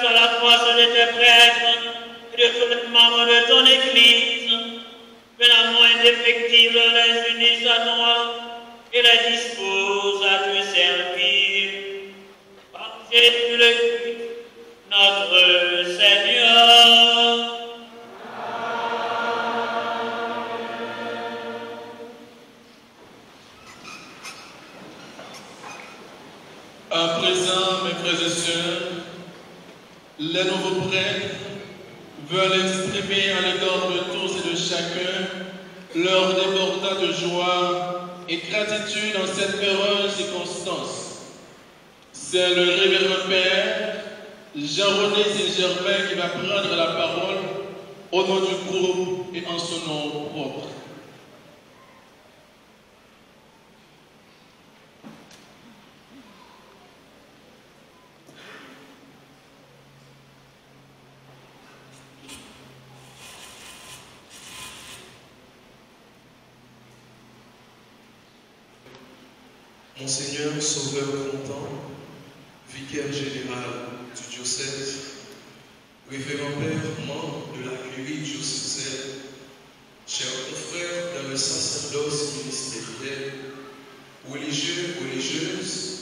soit la force de tes prêtres et de tous les membres de ton Église, que l'amour indéfectible les unisse à toi et les dispose à te servir. Par Jésus le notre Seigneur. Les nouveaux prêtres veulent exprimer à l'égard de tous et de chacun leur débordant de joie et gratitude en cette heureuse circonstance. C'est le révérend Père Jean-René Saint-Germain qui va prendre la parole au nom du groupe et en son nom propre. Sauveur Content, vicaire général du diocèse, révérend Père, membre de la curie diocésaine, chers confrères dans le sacerdoce ministériel, religieux, religieuses,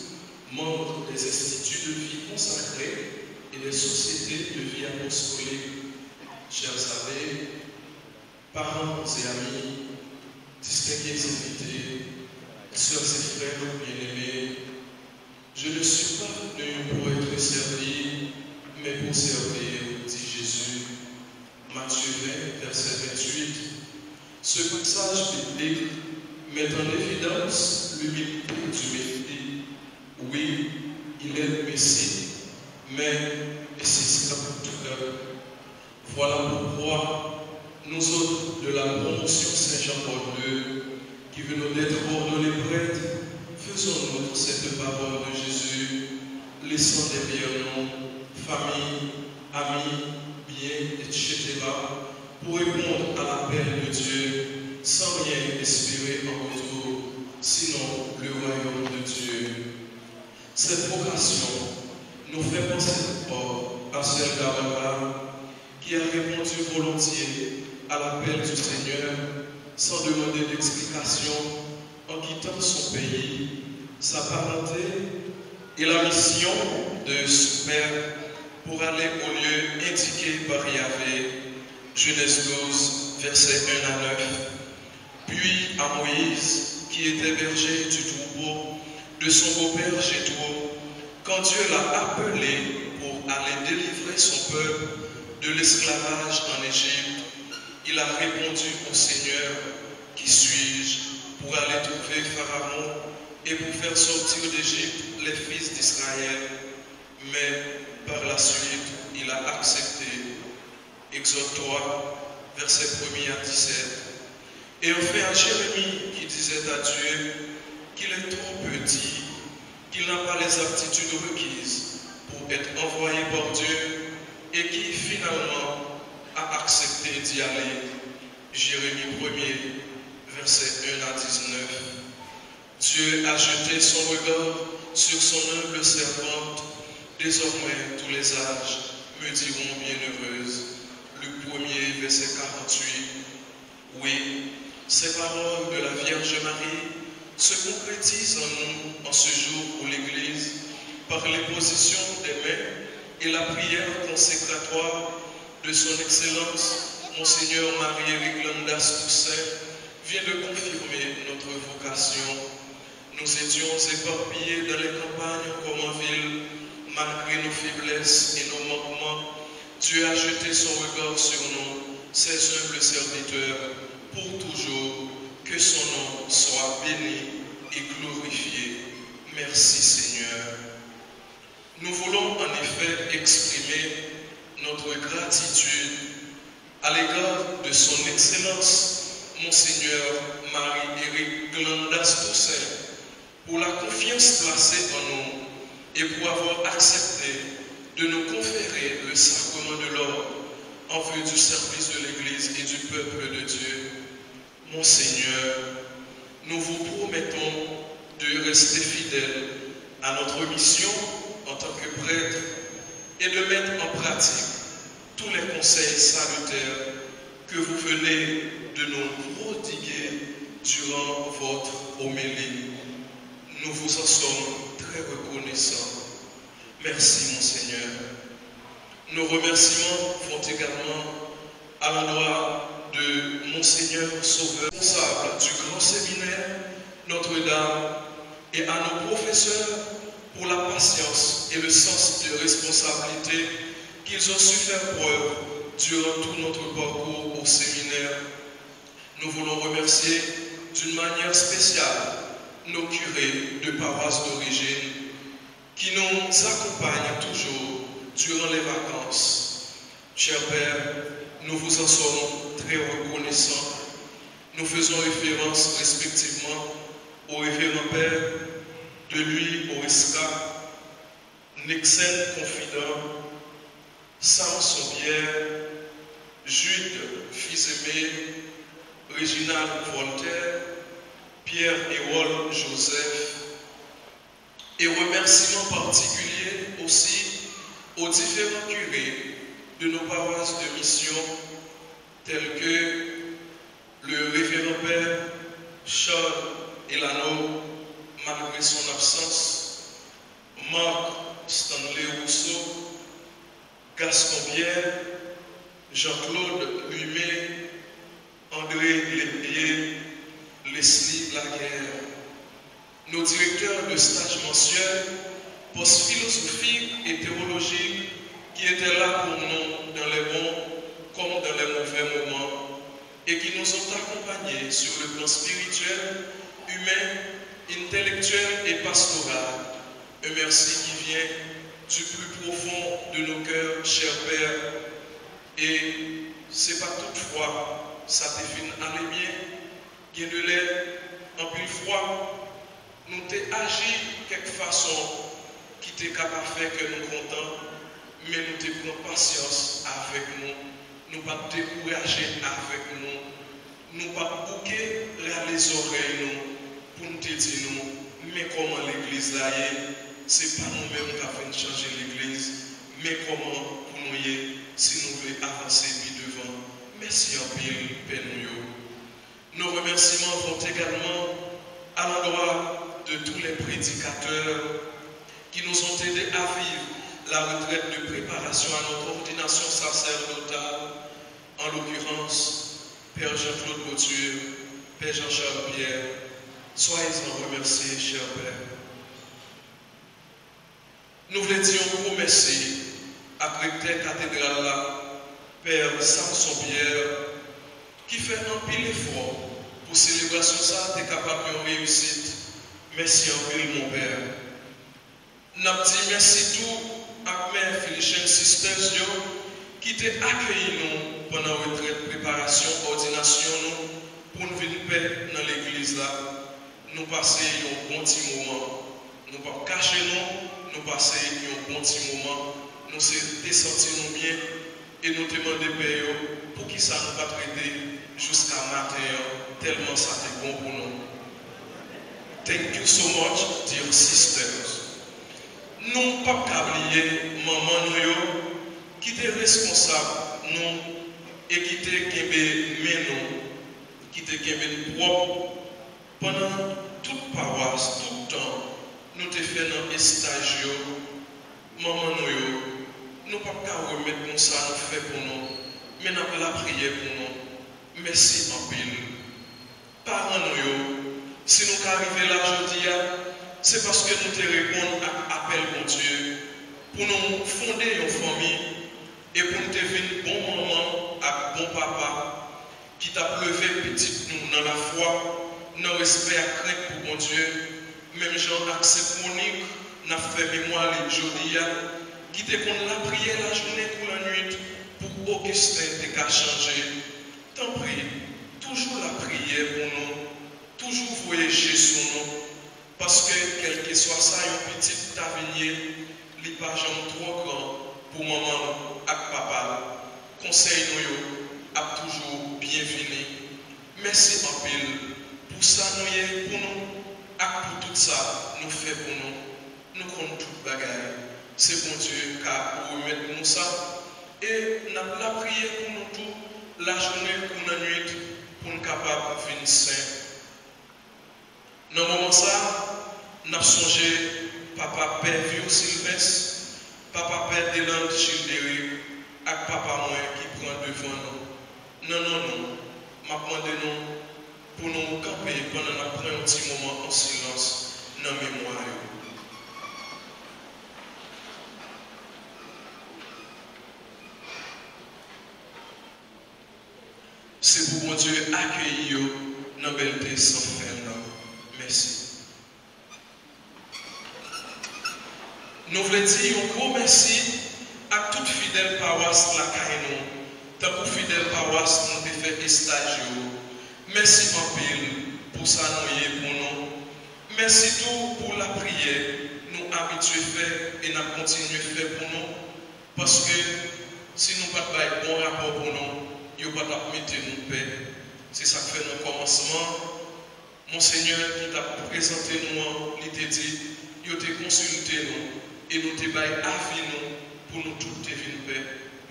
membres des instituts de vie consacrés et des sociétés de vie apostolique, chers abbés, parents et amis, distingués invités, Sœurs et frères bien-aimés, je ne suis pas venu pour être servi, mais pour servir, dit Jésus. Matthieu 20, verset 28. Ce passage biblique met en évidence l'humilité du Messie. Oui, il est le Messie, mais c'est cela pour tout l'heure. Voilà pourquoi nous autres de la promotion Saint-Jean-Paul II qui venons d'être ordonnés prêtres, faisons-nous cette parole de Jésus, laissant derrière nous famille, amis, biens, etc., pour répondre à l'appel de Dieu, sans rien espérer en retour, sinon le royaume de Dieu. Cette vocation nous fait penser d'abord à celle d'Abraham, qui a répondu volontiers à l'appel du Seigneur sans demander d'explication, en quittant son pays, sa parenté et la mission de son père pour aller au lieu indiqué par Yahvé, Genèse 12, versets 1 à 9, puis à Moïse, qui était berger du troupeau de son beau-père Jétro, quand Dieu l'a appelé pour aller délivrer son peuple de l'esclavage en Égypte, il a répondu au Seigneur, qui suis-je pour aller trouver Pharaon et pour faire sortir d'Égypte les fils d'Israël Mais par la suite, il a accepté. Exode 3, verset 1er à 17. Et enfin à Jérémie qui disait à Dieu qu'il est trop petit, qu'il n'a pas les aptitudes requises pour être envoyé par Dieu et qui finalement a accepté d'y aller. Jérémie 1er, verset 1 à 19. Dieu a jeté son regard sur son humble servante. Désormais, tous les âges me diront bienheureuse. Luc 1er, verset 48. Oui, ces paroles de la Vierge Marie se concrétisent en nous en ce jour où l'Église, par l'imposition des mains et la prière consécratoire de son Excellence, Monseigneur Marie-Éric Landas Toussaint, vient de confirmer notre vocation. Nous étions éparpillés dans les campagnes comme en ville, malgré nos faiblesses et nos manquements. Dieu a jeté son regard sur nous, ses humbles serviteurs, pour toujours. Que son nom soit béni et glorifié. Merci Seigneur. Nous voulons en effet exprimer notre gratitude à l'égard de son Excellence, Monseigneur Marie-Éric Glandas Toussaint, pour la confiance placée en nous et pour avoir accepté de nous conférer le sacrement de l'ordre en vue du service de l'Église et du peuple de Dieu. Monseigneur, nous vous promettons de rester fidèles à notre mission en tant que prêtre et de mettre en pratique tous les conseils salutaires que vous venez de nous prodiguer durant votre homélie. Nous vous en sommes très reconnaissants. Merci, mon Seigneur. Nos remerciements vont également à l'endroit de Monseigneur Sauveur, responsable du grand séminaire Notre-Dame, et à nos professeurs pour la patience et le sens de responsabilité qu'ils ont su faire preuve durant tout notre parcours au séminaire. Nous voulons remercier d'une manière spéciale nos curés de paroisse d'origine qui nous accompagnent toujours durant les vacances. Cher Père, nous vous en sommes très reconnaissants. Nous faisons référence respectivement au révérend Père, de lui au Esca, Nexen Confident, Samson Pierre, Jude, fils aimé, Réginald Voltaire, Pierre Hérol Joseph, et remerciements particuliers aussi aux différents curés de nos paroisses de mission, tels que le révérend Père Charles Elano, malgré son absence, Marc Stanley Rousseau, Gaston Pierre, Jean-Claude Humet, André Lépier, Leslie Laguerre, nos directeurs de stage mensuel, post-philosophique et théologique qui étaient là pour nous dans les bons comme dans les mauvais moments et qui nous ont accompagnés sur le plan spirituel, humain, intellectuel et pastoral. Un merci qui vient du plus profond de nos cœurs, cher Père. Et c'est pas toutefois, ça définit à bien, qui de l'air en plus froid, nous t'ai agi quelque façon qui t'est capable de faire que nous contents, mais nous te prenons patience avec nous, nous pas décourager avec nous, nous pas bouquer les oreilles nous, pour nous dire nous, mais comment l'église là est, c'est pas nous-mêmes qui avons changer l'église, mais comment pour nous y est, si nous voulons avancer puis devant. Merci en pile, Père nous. Nos remerciements vont également à l'endroit de tous les prédicateurs qui nous ont aidés à vivre la retraite de préparation à notre ordination sacerdotale, en l'occurrence Père Jean-Claude Couture, Père Jean-Charles Pierre. Soyez-en remerciés, cher Père. Nous voulons remercier à recteur cathédrale là, Père Samson Pierre, qui fait un pile effort pour célébration ça, tu es capable de réussite. Merci en pile, mon Père. Nous dit merci tout à mes Philiciens Sisters qui t'ont accueilli nous pendant retraite, préparation, ordination nous, pour nous venir paix dans l'église là. nou pase yon bon ti mouman. Nou pa kache nou, nou pase yon bon ti mouman. Nou se desante nou mien, e nou temande pe yo pou ki sa nou pa trede jouska maten yo, telman sa te bon pou nou. Thank you so much, dear sisters. Nou pa kabliye maman nou yo, ki te responsab nou, e ki te kebe men nou, ki te kebe nou prop, pendant toute paroisse, tout le temps. Nous te fait dans les stages, maman nous, nous pas remettre comme ça, nous fait pour nous, mais nous la prière pour nous. Merci en pile. Parents nous, si nous arrivons là aujourd'hui, c'est parce que nous te répondons à l'appel mon Dieu pour nous fonder une famille et pour nous devenir bon maman à bon papa qui t'a levé petit nous dans la foi, dans le respect à crainte pour mon Dieu. Même Jean accepte Monique, n'a fait mémoire les aujourd'hui, qui te qu'on la prière la journée pour la nuit pour Augustin te qu'à changer. Tant prie, toujours la prière pour nous, toujours voyager sur nous, parce que quel que soit ça, un petit avenir, il pas trop grand pour maman et papa. Conseil nous a toujours bienvenu. Merci en pile pour ça nous pour nous et pour tout ça nous fait pour nous. nous comptons tout bagaille. C'est bon Dieu qui a remettre nous ça. Et nous avons prié pour nous tous la journée, pour la nuit, pour nous capables de finir saint. Dans ce moment ça, nous avons songé papa Père Vieux Sylvestre, papa Père Deland Childéry, et papa moi qui prend devant nous. Non, non, non. Je demande nous pour nous camper pendant un petit moment en silence dans la mémoire. C'est pour mon Dieu accueillir dans la belleté sans fin. Merci. Nous voulons dire un gros merci à toute fidèle paroisse la Caïnon. Tant pour fidèle paroisse, nous fait des stages. Merci en pile pour ça nous pour nous. Merci tout pour la prière. Nous habitués faire et nous continuons à faire pour nous. Parce que si nous n'avons pas de bon rapport pour nous, nous ne pouvons pas mettre nous paix. C'est ça que fait nos commencements. Monseigneur qui t'a présenté nous, il t'a dit, il t'a consulté nous et nous t'a baillé avis nous pour nous toutes te paix.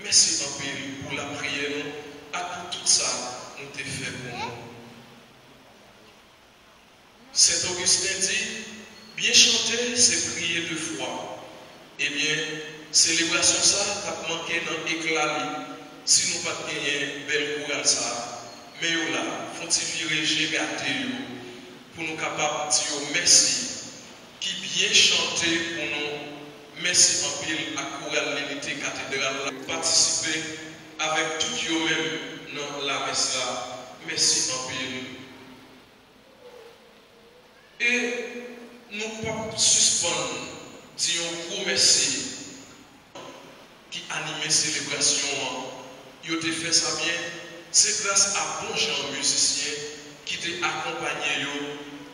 Merci en pour la prière nous. À tout ça, pour. Saint Augustin dit, bien chanter, c'est prier de foi. Eh bien, célébration ça, t'as manqué dans l'éclat si nous pas gagné belle courage ça. Mais là, faut-il virer, j'ai pour nous capables de dire merci, qui bien chanté pour nous. Merci en pile à Chorale l'unité cathédrale participer avec tout eux-mêmes dans la messe là. Merci en pile. Et nous pas suspendre, dire un gros merci qui anime la célébration. Ils ont fait ça bien. C'est grâce à bon gens musiciens qui t'a accompagné,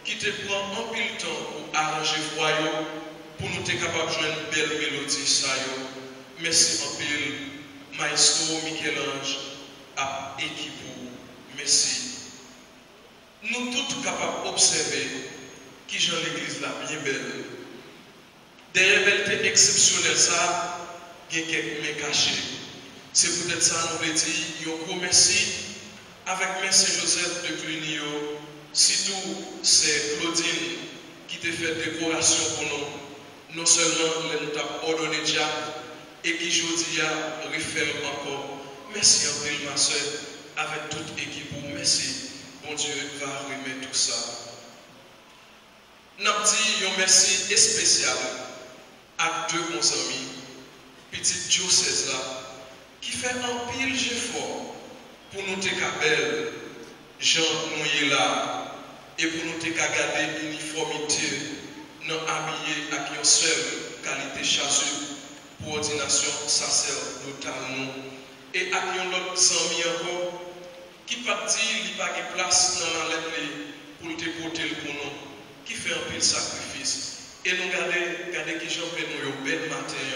qui te prend un de temps pour arranger voyou, pour nous être capable de jouer une belle mélodie. Merci un peu, Maestro Michel-Ange, à équipe. Merci. Nous tous capables d'observer qui Jean l'église là bien belle. Derrière belle exceptionnelle, ça, il y a cachées. C'est peut-être ça, nous voulons dire, un gros merci avec Merci Joseph de Cluny, surtout c'est Claudine qui t'a fait décoration pour nous. Non seulement elle nous a ordonné déjà et qui aujourd'hui a refait encore. Merci pile, ma soeur, avec toute l'équipe. Merci. Bon Dieu va remettre tout ça. Nous dit un merci spécial à deux bons amis, petit diocèse là, qui fait un pile effort pour nous te belle, Jean nous là, et pour nous te garder l'uniformité, nous habiller avec une seule qualité chasseuse pour ordination sacerdotale. Et avec un autre ami encore, qui pas dire qu'il n'y pas de place dans la lettre pour te porter pour nous, qui fait un peu de sacrifice. Et nous regardons, regardez qui j'en fais nous, bel matin,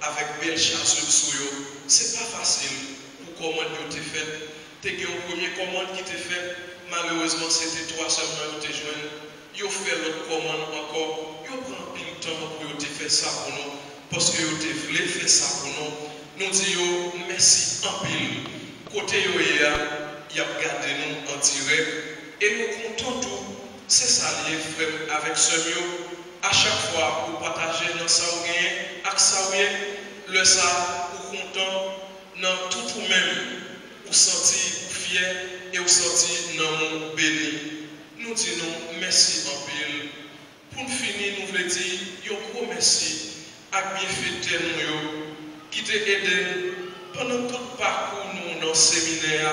avec belle chasseuse sur eux. C'est pas facile pour comment tu t'es fait. Tu as une première commande qui t'est fait. Malheureusement, c'était toi seulement qui t'es joint. Ils ont fait l'autre commande encore. Ils ont pris de temps pour te faire ça pour nous. Parce que vous voulu faire ça pour nous. Nous disons merci en pile. Côté yo il a gardé nous en direct. Et nous comptons tout. C'est ça lié frère avec ce mieux. À chaque fois, pour partager dans ça ou avec ça le ça, pour content, dans tout vous-même, pour sentir fier et pour sentir dans mon béni. Nous disons merci en pile. Pour finir, nous voulons dire un gros merci à bienfaiteur qui t'a aidé pendant tout le parcours nous dans le séminaire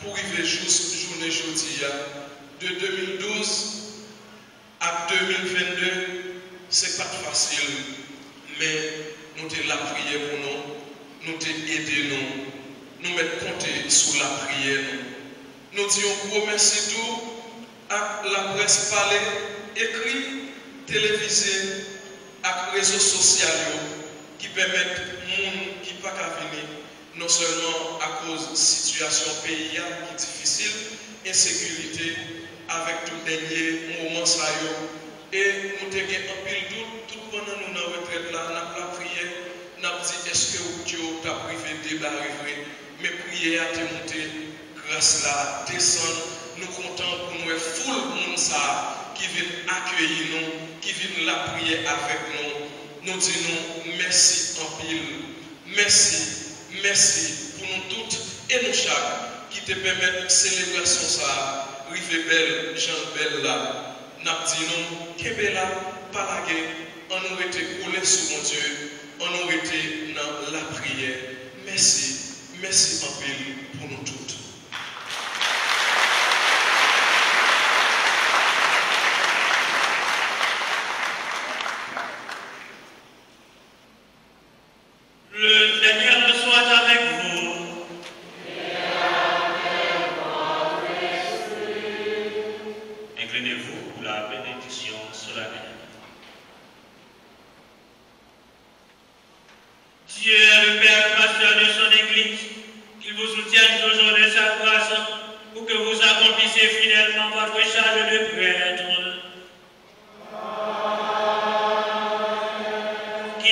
pour arriver juste journée aujourd'hui de 2012 à 2022 c'est pas facile mais nous t'es la prière pour nous. Nous t'es aidé nous. Nous mettre compter sur la prière nous. Nous disons gros merci tout à la presse parlée écrit télévisé à réseaux sociaux qui permettent monde qui pas qu'à venir, non seulement à cause de la situation pays qui est difficile, insécurité, avec tout dernier moment ça et nous avons un pile doute, tout pendant nous dans retraite là, nous avons prié, nous avons dit est-ce que Dieu t'a privé de débat arrivé, mais prier à te monter, grâce là, descendre, nous comptons pour nous foule monde ça qui vient accueillir nous, qui vient la prier avec nous. Nous disons merci en pile. Merci, merci pour nous toutes et nous chaque qui te permettent de célébration ça. Rive belle, Jean Belle là. Nous, Kébela, Palagé, on nous été collés sur mon Dieu, on nous été dans la prière. Merci, merci en pile pour nous toutes.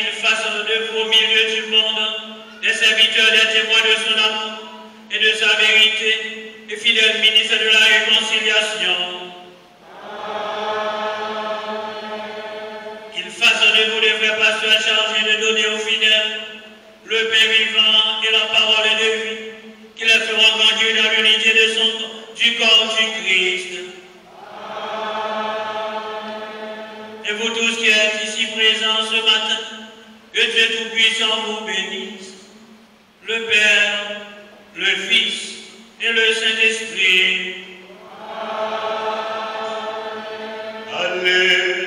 Qu'il fasse de vous au milieu du monde des serviteurs, des témoins de son amour et de sa vérité, et fidèles ministres de la réconciliation. Qu'il fasse de vous des vrais pasteurs chargés de donner aux fidèles le pain Hallelujah.